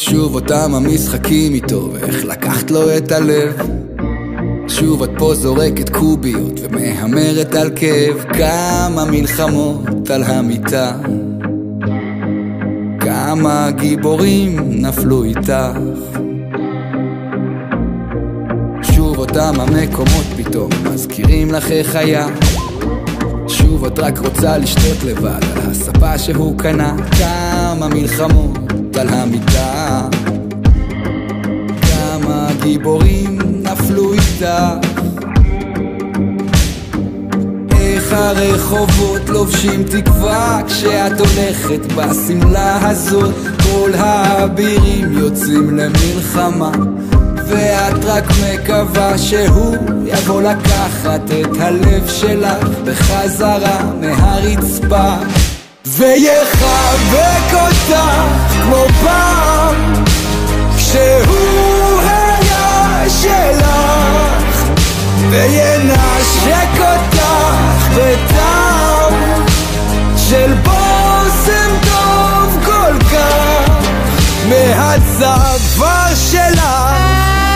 שוב אותם המשחקים איתו, ואיך לקחת לו את הלב. שוב את פה זורקת קוביות ומהמרת על כאב. כמה מלחמות על המיטה. כמה גיבורים נפלו איתך. שוב אותם המקומות פתאום מזכירים לך איך היה. שוב את רק רוצה לשתות לבד על הספה שהוא קנה. כמה מלחמות על המיטה גיבורים נפלו איתך איך הרחובות לובשים תקווה כשאת הולכת בשמלה הזאת? כל האבירים יוצאים למלחמה ואת רק מקווה שהוא יבוא לקחת את הלב שלך בחזרה מהרצפה. ויחבק אותך כמו זה עבר שלך.